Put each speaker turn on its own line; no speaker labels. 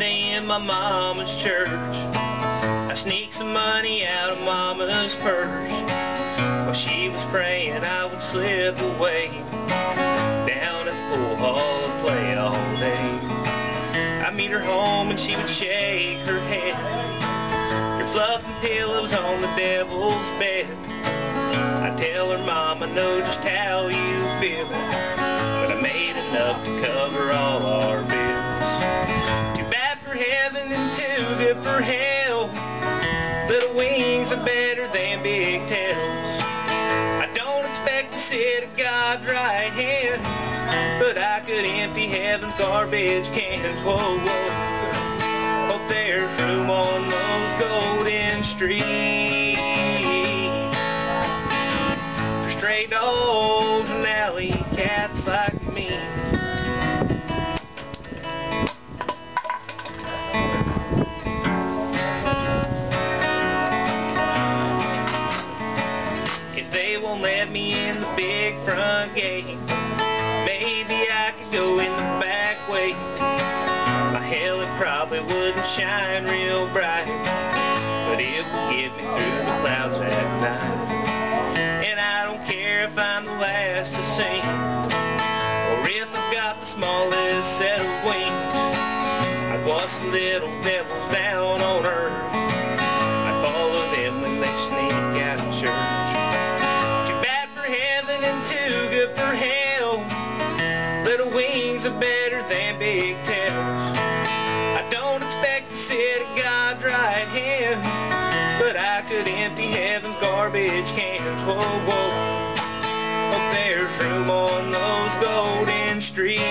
mama's church. I sneaked some money out of mama's purse. While she was praying, I would slip away down at the pool hall and play all day. I meet her home and she would shake her head. Your fluffing pillows on the devil's bed. I tell her, Mama, know just how you feel. But I made enough to cover Little wings are better than big tails. I don't expect to sit at God's right hand, but I could empty heaven's garbage cans. Whoa, whoa. Hope there's room on those golden streets for stray dogs and alley cats like me. Won't let me in the big front gate, maybe I could go in the back way. My hell, it probably wouldn't shine real bright, but it would get me through the clouds at night. And I don't care if I'm the last to sing, or if I've got the smallest set of wings. I'd watch the little devils down Wings are better than big tails. I don't expect to sit at God's right hand, but I could empty heaven's garbage cans. Whoa, whoa. Hope there's room on those golden streets.